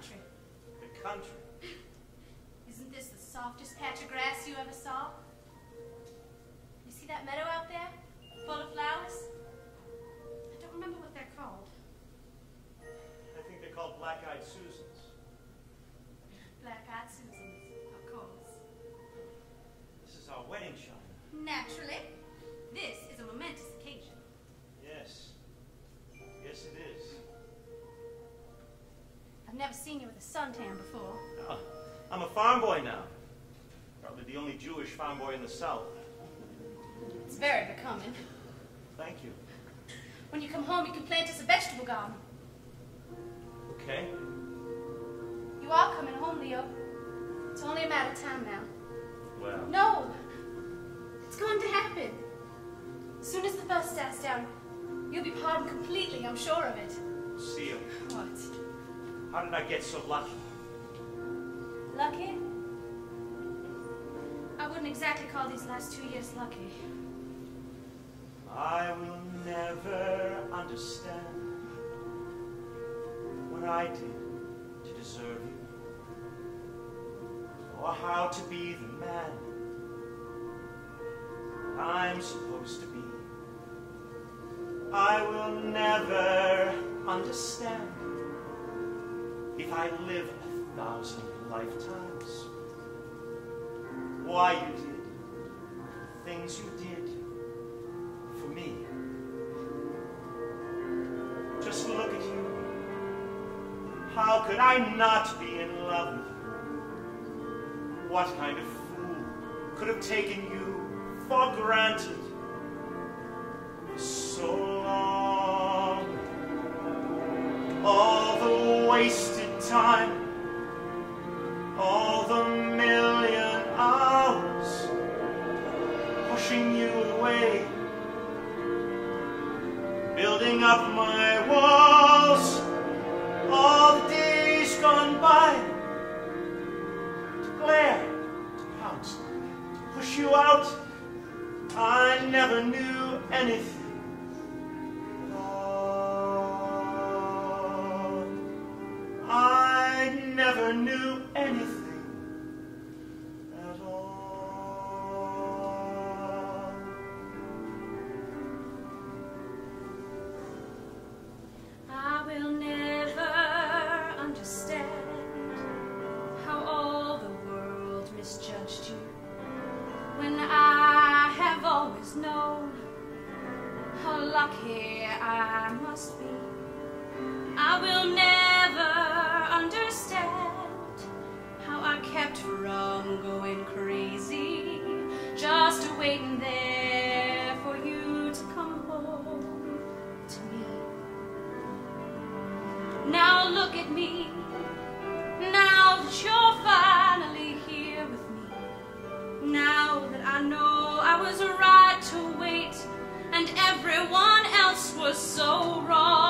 country. The country. Isn't this the softest patch of grass you ever saw? You see that meadow out there? Full of flowers? I don't remember what they're called. I think they're called black-eyed Susans. Black-eyed Susans, of course. This is our wedding shop. Naturally. Never seen you with a suntan before. Oh, I'm a farm boy now. Probably the only Jewish farm boy in the South. It's very becoming. Thank you. When you come home, you can plant us a vegetable garden. Okay. You are coming home, Leo. It's only a matter of time now. Well. No! It's going to happen. As soon as the first starts down, you'll be pardoned completely, I'm sure of it. See you. What? How did I get so lucky? Lucky? I wouldn't exactly call these last two years lucky. I will never understand what I did to deserve you, or how to be the man I'm supposed to be. I will never understand I live a thousand lifetimes why you did things you did for me. Just look at you. How could I not be in love with you? What kind of fool could have taken you for granted time, all the million hours pushing you away. Building up my walls, all the days gone by, to glare, to pout, to push you out. I never knew anything lucky I must be. I will never understand how I kept from going crazy, just waiting there for you to come home to me. Now look at me, now that you're finally here with me. Now that I know I was and everyone else was so wrong.